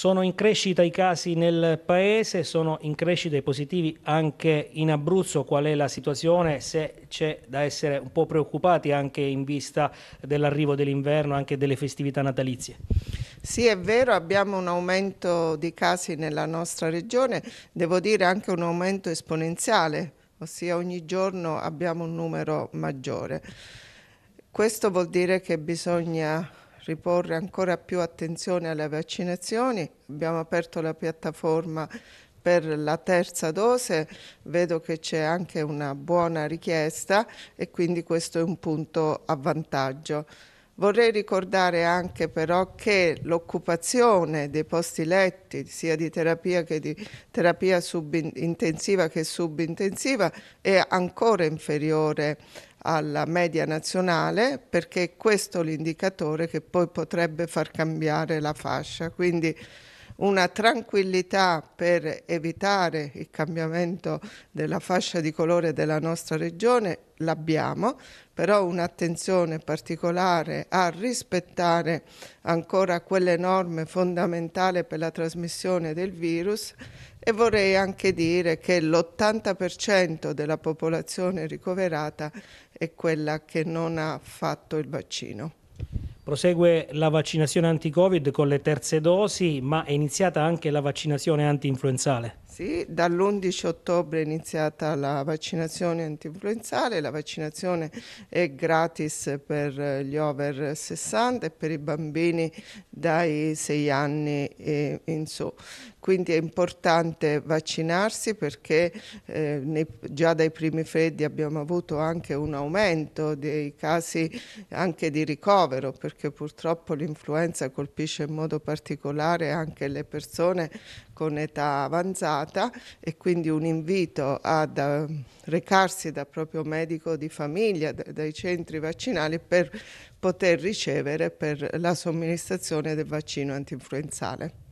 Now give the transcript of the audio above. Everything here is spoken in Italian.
Sono in crescita i casi nel paese, sono in crescita i positivi anche in Abruzzo. Qual è la situazione? Se c'è da essere un po' preoccupati anche in vista dell'arrivo dell'inverno, anche delle festività natalizie. Sì, è vero, abbiamo un aumento di casi nella nostra regione, devo dire anche un aumento esponenziale, ossia ogni giorno abbiamo un numero maggiore. Questo vuol dire che bisogna riporre ancora più attenzione alle vaccinazioni. Abbiamo aperto la piattaforma per la terza dose, vedo che c'è anche una buona richiesta e quindi questo è un punto a vantaggio. Vorrei ricordare anche però che l'occupazione dei posti letti, sia di terapia che di terapia intensiva che subintensiva, è ancora inferiore alla media nazionale perché è questo l'indicatore che poi potrebbe far cambiare la fascia. Quindi una tranquillità per evitare il cambiamento della fascia di colore della nostra regione l'abbiamo, però un'attenzione particolare a rispettare ancora quelle norme fondamentali per la trasmissione del virus e vorrei anche dire che l'80% della popolazione ricoverata è quella che non ha fatto il vaccino. Prosegue la vaccinazione anti-Covid con le terze dosi, ma è iniziata anche la vaccinazione anti-influenzale. Sì, dall'11 ottobre è iniziata la vaccinazione antinfluenzale, la vaccinazione è gratis per gli over 60 e per i bambini dai 6 anni in su. Quindi è importante vaccinarsi perché eh, nei, già dai primi freddi abbiamo avuto anche un aumento dei casi anche di ricovero perché purtroppo l'influenza colpisce in modo particolare anche le persone con età avanzata e quindi un invito a da, recarsi dal proprio medico di famiglia, da, dai centri vaccinali per poter ricevere per la somministrazione del vaccino antinfluenzale.